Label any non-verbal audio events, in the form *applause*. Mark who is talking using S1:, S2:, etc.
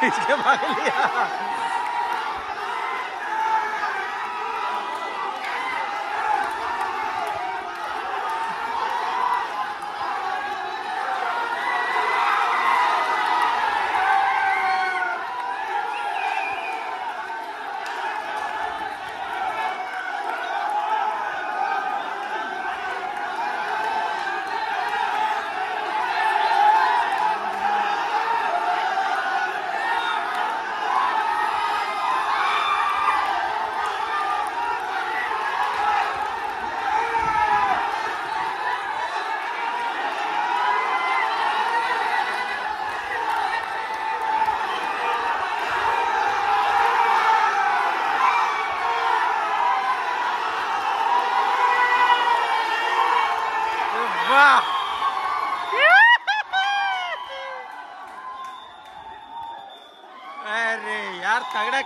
S1: 比杰玛还厉 वाह। *laughs* अरे यार तगड़ा